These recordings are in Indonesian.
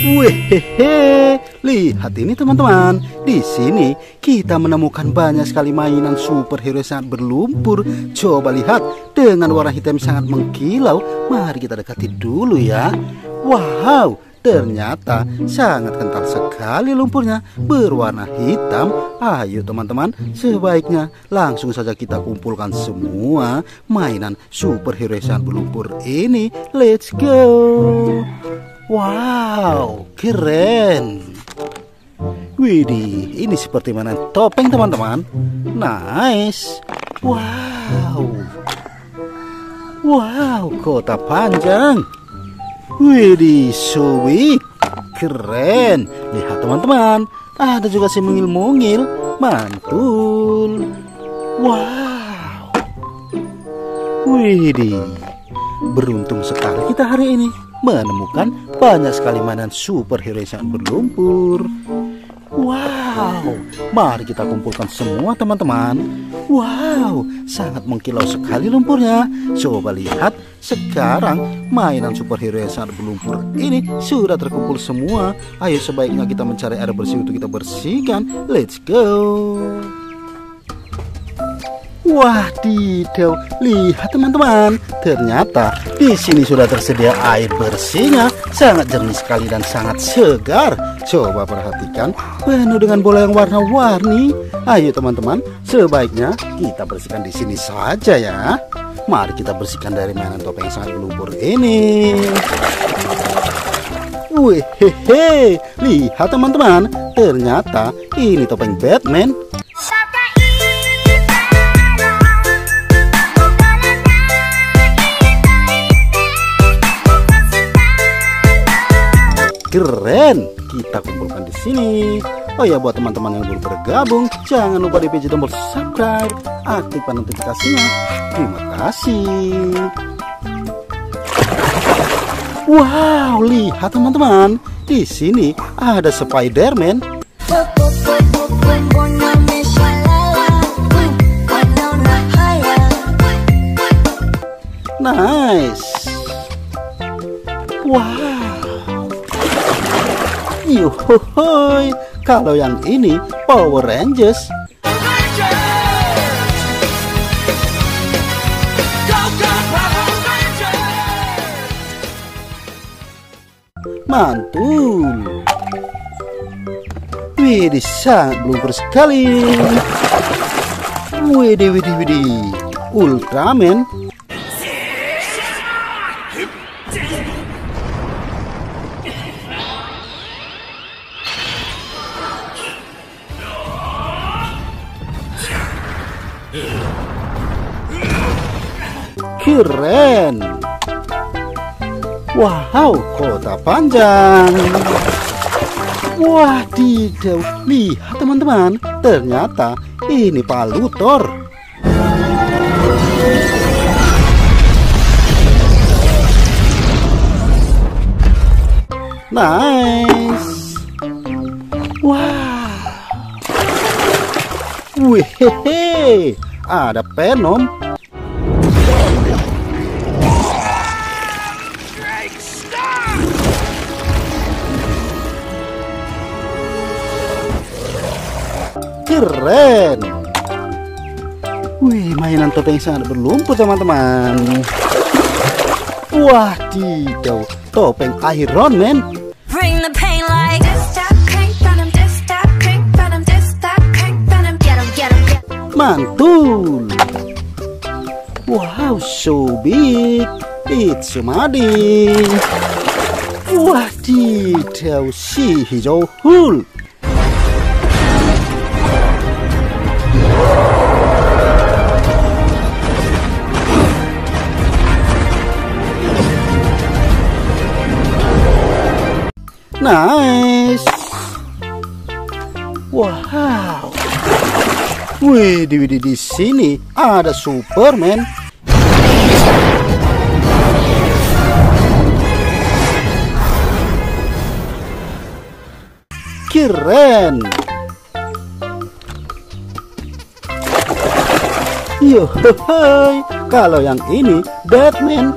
Wehehe, lihat ini teman-teman. Di sini kita menemukan banyak sekali mainan superhero sangat berlumpur. Coba lihat dengan warna hitam sangat mengkilau. Mari kita dekati dulu ya. Wow, ternyata sangat kental sekali lumpurnya berwarna hitam. Ayo teman-teman, sebaiknya langsung saja kita kumpulkan semua mainan superhero yang berlumpur ini. Let's go. Wow, keren. Widih, ini seperti mainan topeng teman-teman. Nice. Wow. Wow, kota panjang. Widih, sweet. Keren. Lihat teman-teman, ada juga si mungil-mungil. Mantul. Wow. Widih. Beruntung sekali kita hari ini menemukan banyak sekali mainan superhero yang berlumpur. Wow, mari kita kumpulkan semua teman-teman. Wow, sangat mengkilau sekali lumpurnya. Coba lihat, sekarang mainan superhero yang sangat berlumpur ini sudah terkumpul semua. Ayo sebaiknya kita mencari air bersih untuk kita bersihkan. Let's go. Wah, Dido, lihat teman-teman. Ternyata di sini sudah tersedia air bersihnya, sangat jernih sekali dan sangat segar. Coba perhatikan, penuh dengan bola yang warna-warni. Ayo teman-teman, sebaiknya kita bersihkan di sini saja ya. Mari kita bersihkan dari mainan topeng yang sangat berlumpur ini. Wih, lihat teman-teman, ternyata ini topeng Batman keren. Kita kumpulkan di sini. Oh ya buat teman-teman yang baru bergabung jangan lupa di page tombol subscribe aktifkan notifikasinya. Terima kasih. Wow lihat teman-teman. Di sini ada Spiderman. Nice. Wow Yuhuhuy, kalau yang ini Power Rangers. Mantul. Widih, sangat blooper sekali. Widih, widih, widih. Ultraman Keren. Wow, kota panjang. Wah, Wadidaw, lihat teman-teman, ternyata ini palutor. Nice. Wah. Wih, ada Venom keren. Wih mainan topeng sangat berlumpur teman-teman. Wah didau topeng Iron Man Mantul. Wow so big. It's amazing Wah didau si hijau Hulk Wow. Wih, di, di, di sini ada Superman. Keren. Yo, hai. kalau yang ini Batman.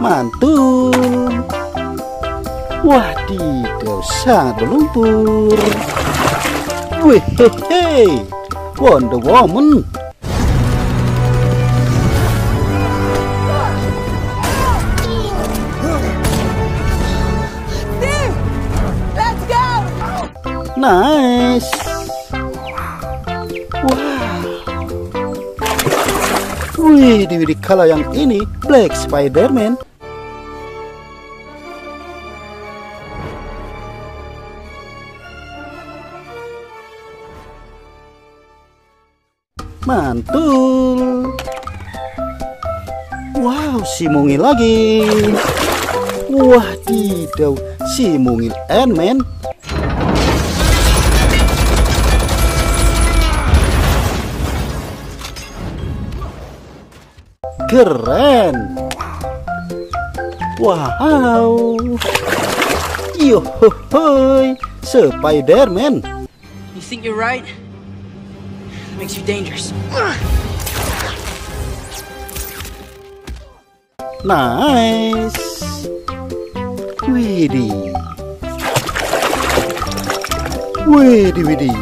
Mantul. Wadidaw, sangat berlumpur. Wih, hehe, Wonder Woman. Steve! Let's go! Nice. Wow. Wih, di kalau yang ini Black Spider-Man. Mantul. Wow, si mungil lagi. Wah, tidak, si mungil Ant-Man. Keren. Wow. Yo, hoi, Spider-Man. You think you're right? Makes you dangerous. Nice. Widih. Widih, widih.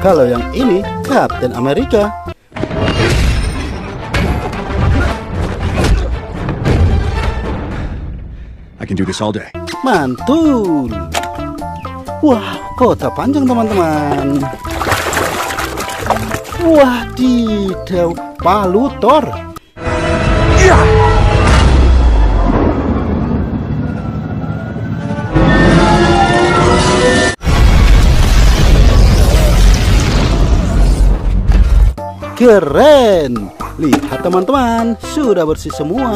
Kalau yang ini Captain America. I can do this all day. Mantul. Wah, kota panjang teman-teman. Wah, didaw, palutor. Keren. Lihat teman-teman, sudah bersih semua.